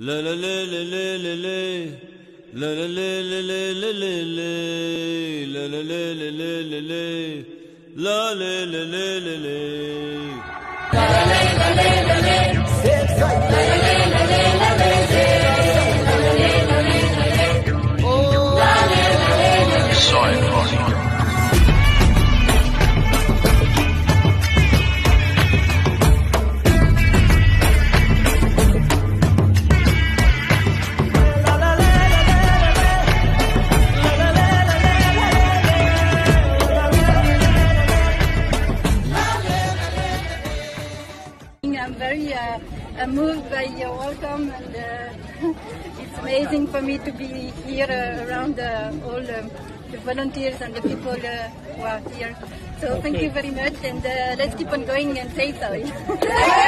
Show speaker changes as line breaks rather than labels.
La la la la la la la. La la la la la la la la. La la la la la la la. La la la la la la.
la la la la la la la Soil Audio.
I'm very uh, uh, moved by your welcome, and uh, it's amazing for me to be here uh, around uh, all um, the volunteers and the people uh, who are here. So thank you very much, and uh, let's keep on going and Save Soil.